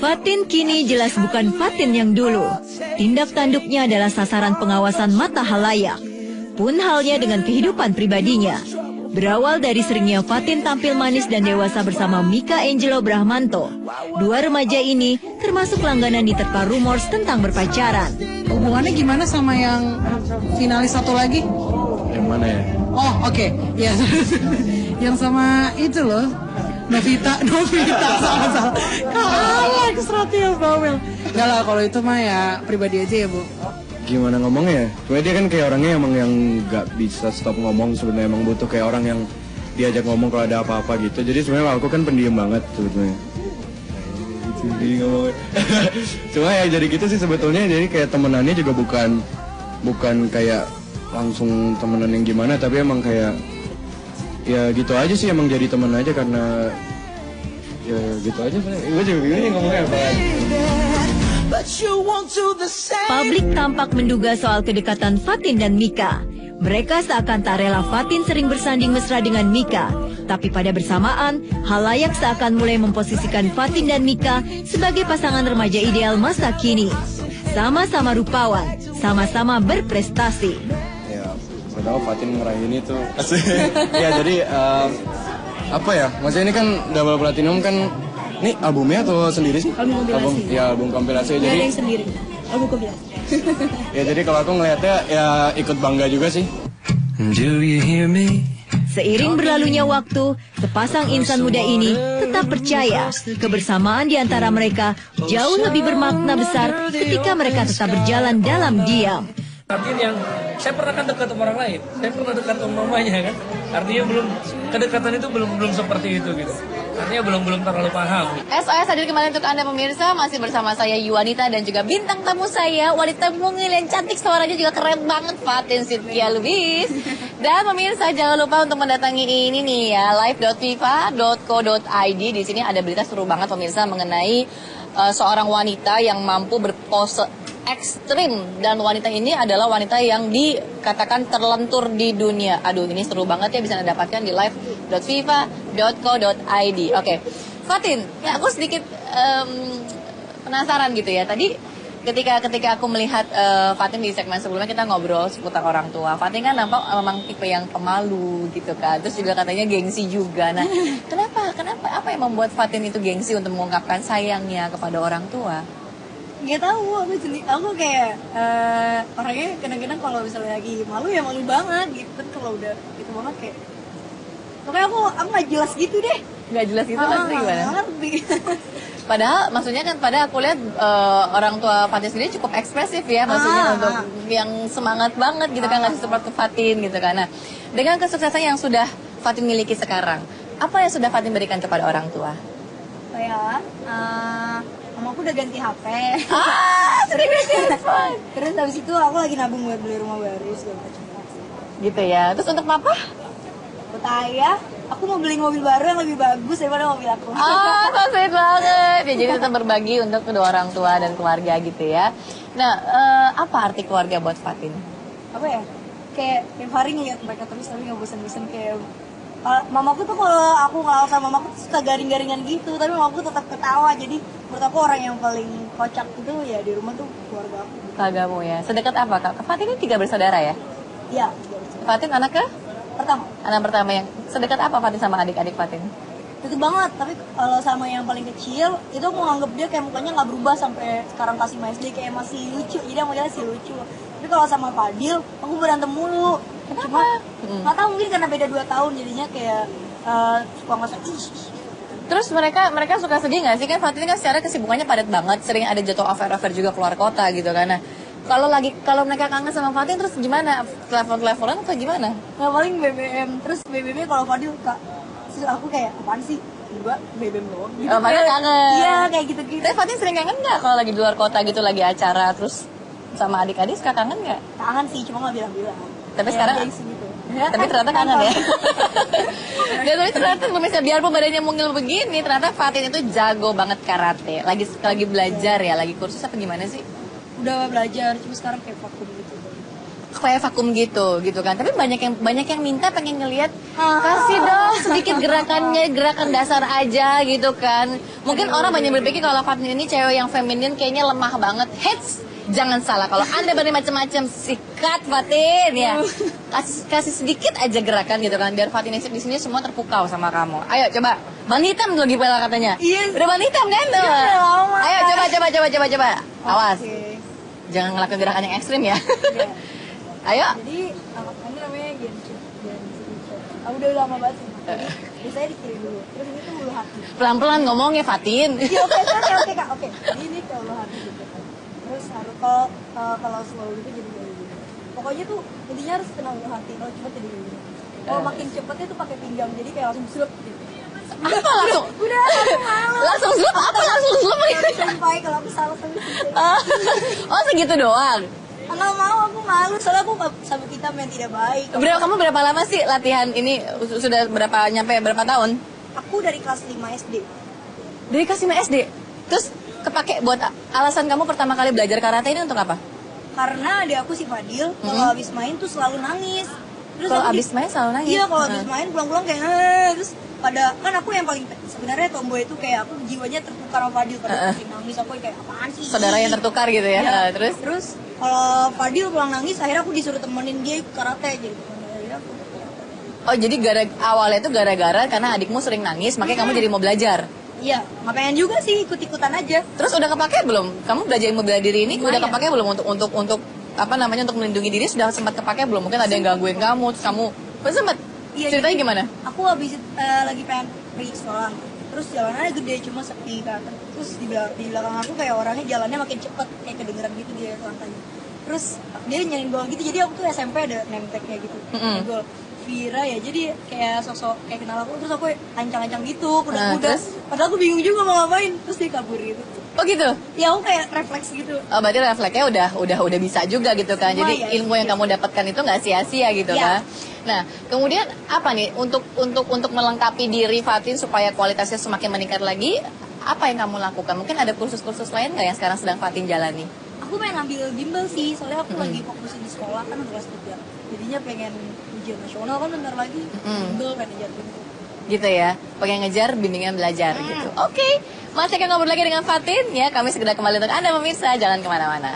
Fatin kini jelas bukan Fatin yang dulu. Tindak tanduknya adalah sasaran pengawasan mata halayak. Pun halnya dengan kehidupan pribadinya. Berawal dari seringnya Fatin tampil manis dan dewasa bersama Mika Angelo Brahmanto. Dua remaja ini termasuk langganan diterpa rumors tentang berpacaran. Hubungannya gimana sama yang finalis satu lagi? Yang mana ya? Oh oke, okay. ya yang sama itu loh Novita, Novita salah salah. Kalah Alex Bawel. Gak lah kalau itu mah ya pribadi aja ya bu. Gimana ngomongnya? Cuma dia kan kayak orangnya emang yang gak bisa stop ngomong sebenarnya emang butuh kayak orang yang diajak ngomong kalau ada apa-apa gitu. Jadi sebenarnya aku kan pendiam banget sebetulnya. Jadi ngomong. Cuma ya jadi gitu sih sebetulnya jadi kayak temenannya juga bukan bukan kayak langsung temenan yang gimana tapi emang kayak ya gitu aja sih emang jadi teman aja karena ya gitu aja gue juga bingung nih ngomongnya apa Publik tampak menduga soal kedekatan Fatin dan Mika. Mereka seakan tak rela Fatin sering bersanding mesra dengan Mika. Tapi pada bersamaan, halayak seakan mulai memposisikan Fatin dan Mika sebagai pasangan remaja ideal masa kini. Sama-sama rupawan, sama-sama berprestasi tahu Fatin meraih ini tuh. Ya jadi uh, apa ya maksudnya ini kan double platinum kan ini albumnya atau sendiri sih? Album kompilasi. Album ya album kompilasi. Gak jadi yang sendiri. Album kompilasi. Ya jadi kalau aku ngelihatnya ya ikut bangga juga sih. Do you hear me? Seiring berlalunya waktu, sepasang insan muda ini tetap percaya kebersamaan di antara mereka jauh lebih bermakna besar ketika mereka tetap berjalan dalam diam. Artinya yang saya pernah kan dekat sama orang lain, saya pernah dekat sama mamanya kan. Artinya belum kedekatan itu belum belum seperti itu gitu. Artinya belum belum terlalu paham. SOS hadir kembali untuk anda pemirsa masih bersama saya Yuanita dan juga bintang tamu saya wanita mungil yang cantik suaranya juga keren banget Fatin Sitkia Lubis. Dan pemirsa jangan lupa untuk mendatangi ini nih ya live.fifa.co.id di sini ada berita seru banget pemirsa mengenai uh, seorang wanita yang mampu berpose ekstrim dan wanita ini adalah wanita yang dikatakan terlentur di dunia. Aduh, ini seru banget ya bisa Anda dapatkan di live.fifa.co.id. Oke. Okay. Fatin, ya aku sedikit um, penasaran gitu ya. Tadi ketika ketika aku melihat uh, Fatin di segmen sebelumnya kita ngobrol seputar orang tua. Fatin kan nampak memang tipe yang pemalu gitu kan. Terus juga katanya gengsi juga. Nah, kenapa? Kenapa apa yang membuat Fatin itu gengsi untuk mengungkapkan sayangnya kepada orang tua? Nggak tahu aku sendiri aku kayak uh, orangnya kadang-kadang kalau misalnya lagi malu ya malu banget gitu. Kan kalau udah itu banget kayak pokoknya aku aku nggak jelas gitu deh. Nggak jelas gitu ah, maksudnya gimana? ngerti. Padahal maksudnya kan pada aku lihat uh, orang tua Fatin sendiri cukup ekspresif ya maksudnya ah, untuk ah. yang semangat banget gitu kan, ah. kan ngasih support ke Fatin gitu kan. Nah dengan kesuksesan yang sudah Fatin miliki sekarang apa yang sudah Fatin berikan kepada orang tua? Kayak uh, Mama aku udah ganti HP. Ah, sudah ganti handphone. Terus habis itu aku lagi nabung buat beli rumah baru segala macam. Gitu ya. Terus untuk papa? Buat ayah, aku mau beli mobil baru yang lebih bagus daripada mobil aku. Ah, so sweet banget. Ya, jadi tetap berbagi untuk kedua orang tua dan keluarga gitu ya. Nah, uh, apa arti keluarga buat Fatin? Apa ya? Kayak tiap hari ngeliat mereka terus tapi nggak bosan-bosan kayak mamaku tuh kalau aku ngalah sama mamaku tuh suka garing-garingan gitu tapi mamaku tetap ketawa jadi menurut aku orang yang paling kocak itu ya di rumah tuh keluarga aku. Keluargamu ya. Sedekat apa kak? Fatin ini tiga bersaudara ya? Iya. Fatin anak ke? Pertama. Anak pertama yang sedekat apa Fatin sama adik-adik Fatin? Itu banget tapi kalau sama yang paling kecil itu aku nganggap dia kayak mukanya nggak berubah sampai sekarang kasih SD kayak masih lucu. Jadi aku si lucu. Tapi kalau sama Fadil aku berantem mulu. Kenapa? Hmm. Nggak tahu mungkin karena beda 2 tahun jadinya kayak uh, suka nggak Terus mereka mereka suka sedih nggak sih kan Fatin kan secara kesibukannya padat banget, sering ada jatuh affair-affair juga keluar kota gitu kan. Nah, kalau lagi kalau mereka kangen sama Fatin terus gimana? Telepon-teleponan atau gimana? Nggak paling BBM. Terus BBM kalau Fadil kak, terus aku kayak apaan sih? Juga BBM doang. Gitu. Oh, mereka kangen. Iya kayak gitu-gitu. Tapi Fatin sering kangen nggak kalau lagi di luar kota gitu lagi acara terus sama adik-adik suka kangen nggak? Kangen sih, cuma nggak bilang-bilang tapi sekarang gitu. Ya, tapi ternyata kangen ya. Dan tapi ternyata pemirsa biarpun badannya mungil begini, ternyata Fatin itu jago banget karate. Lagi lagi belajar ya, lagi kursus apa gimana sih? Udah belajar, cuma sekarang kayak vakum gitu. kayak vakum gitu gitu kan tapi banyak yang banyak yang minta pengen ngelihat kasih dong sedikit gerakannya gerakan dasar aja gitu kan mungkin orang banyak berpikir kalau Fatin ini cewek yang feminin kayaknya lemah banget hits jangan salah kalau anda berani macam-macam sikat Fatin ya kasih kasih sedikit aja gerakan gitu kan biar Fatin di sini semua terpukau sama kamu ayo coba ban hitam lagi pala katanya Iya. udah ban hitam kan tuh Iya, udah lama. ayo coba coba coba coba coba awas jangan ngelakuin gerakan yang ekstrim ya Iya. ayo Jadi kami namanya Genji. Aku udah lama banget sih. Jadi biasanya di kiri dulu. Terus ini tuh ulu hati. pelan-pelan ngomongnya Fatin Iya oke oke oke kak oke. Ini ke ulu hati. Terus harus kalau eh, kalau slow gitu jadi kayak gini. Pokoknya tuh intinya harus ulu hati. Kalau cepet jadi kayak gini. Kalau makin cepetnya tuh pakai pinggang jadi kayak langsung slep gitu. apa langsung Udah aku malu. langsung zoom apa langsung zoom Sampai kalau aku salah sama si oh segitu doang Nggak mau aku malu soalnya aku sama kita yang tidak baik. berapa kamu berapa lama sih latihan ini Su- sudah berapa nyampe berapa tahun Aku dari kelas 5 SD. dari kelas 5 SD terus kepake buat alasan kamu pertama kali belajar karate ini untuk apa? Karena adik aku si Fadil kalau habis main tuh selalu nangis. Terus kalau di- abis main selalu nangis? Iya kalau Nah. habis main pulang-pulang kayak "Eh," terus pada kan aku yang paling sebenarnya tomboy itu kayak aku jiwanya tertukar sama Fadil pada sering nangis aku kayak apaan sih? Saudara yang tertukar gitu ya. Nah, terus? Terus kalau Fadil pulang nangis akhirnya aku disuruh temenin dia karate aku oh jadi gara awalnya itu gara-gara karena adikmu sering nangis makanya kamu jadi mau belajar iya nggak pengen juga sih ikut-ikutan aja terus udah kepake belum kamu belajar ilmu bela diri ini udah Lumayan. kepake belum untuk untuk untuk apa namanya untuk melindungi diri sudah sempat kepake belum mungkin ada yang gangguin kamu terus kamu oh, sempat Iya, ceritanya jadi gimana Aku habis eh, lagi pengen pergi sekolah. Terus jalanannya gede cuma sepi kan. Terus di belakang, di belakang aku kayak orangnya jalannya makin cepet kayak kedengeran gitu dia lantainya. Terus dia nyariin gol gitu. Jadi aku tuh SMP ada name tag kayak gitu. Mm-mm. Gol. Vira ya. Jadi kayak sosok kayak kenal aku terus aku ancang-ancang gitu, Nah, kuda-kuda. terus? Padahal aku bingung juga mau ngapain. Terus dia kabur gitu. oh gitu Ya aku kayak refleks gitu. Oh, berarti refleksnya udah udah udah bisa juga gitu kan. Jadi Lumayan, ilmu yang iya. kamu dapatkan itu nggak sia-sia gitu kan. Iya. Nah, kemudian apa nih untuk untuk untuk melengkapi diri Fatin supaya kualitasnya semakin meningkat lagi? Apa yang kamu lakukan? Mungkin ada kursus-kursus lain nggak yang sekarang sedang Fatin jalani? Aku pengen ambil bimbel sih, soalnya aku Mm-mm. lagi fokus di sekolah kan udah kelas 3 Jadinya pengen ujian nasional kan bentar lagi Mm-mm. Bimbel pengen ngejar bimbel Gitu ya. Pengen ngejar bimbingan belajar gitu. Oke. Masih akan ngobrol lagi dengan Fatin ya. Kami segera kembali untuk Anda pemirsa. Jangan ke mana-mana.